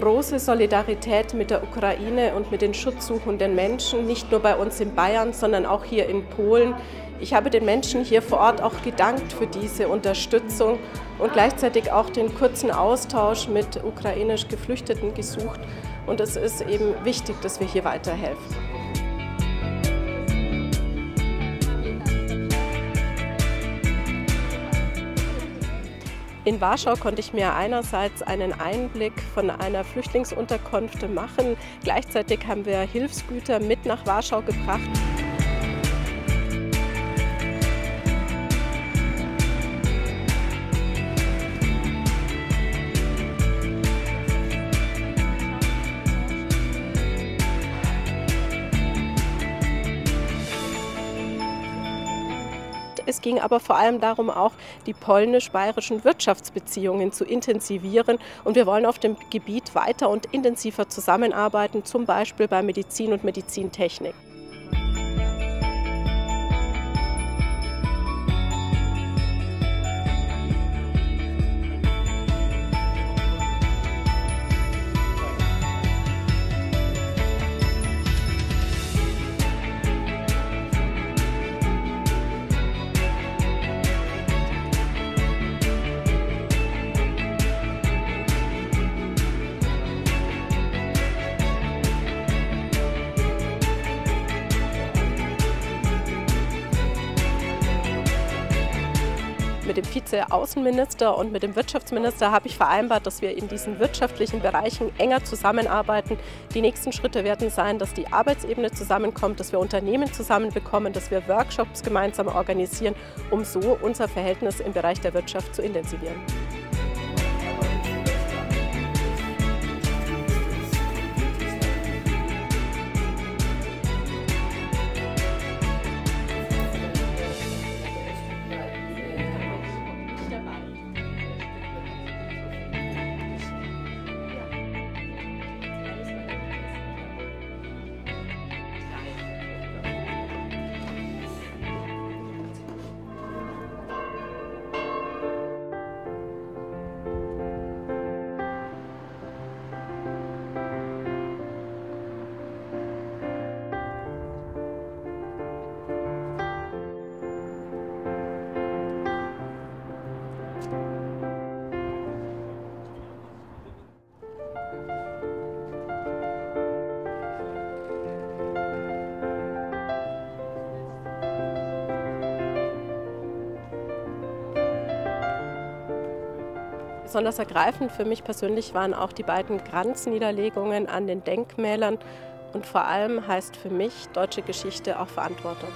große Solidarität mit der Ukraine und mit den schutzsuchenden Menschen, nicht nur bei uns in Bayern, sondern auch hier in Polen. Ich habe den Menschen hier vor Ort auch gedankt für diese Unterstützung und gleichzeitig auch den kurzen Austausch mit ukrainisch Geflüchteten gesucht. Und es ist eben wichtig, dass wir hier weiterhelfen. In Warschau konnte ich mir einerseits einen Einblick von einer Flüchtlingsunterkunft machen. Gleichzeitig haben wir Hilfsgüter mit nach Warschau gebracht. Es ging aber vor allem darum, auch die polnisch-bayerischen Wirtschaftsbeziehungen zu intensivieren. Und wir wollen auf dem Gebiet weiter und intensiver zusammenarbeiten, zum Beispiel bei Medizin und Medizintechnik. Mit dem Vize-Außenminister und mit dem Wirtschaftsminister habe ich vereinbart, dass wir in diesen wirtschaftlichen Bereichen enger zusammenarbeiten. Die nächsten Schritte werden sein, dass die Arbeitsebene zusammenkommt, dass wir Unternehmen zusammenbekommen, dass wir Workshops gemeinsam organisieren, um so unser Verhältnis im Bereich der Wirtschaft zu intensivieren. Besonders ergreifend für mich persönlich waren auch die beiden Kranzniederlegungen an den Denkmälern. Und vor allem heißt für mich deutsche Geschichte auch Verantwortung.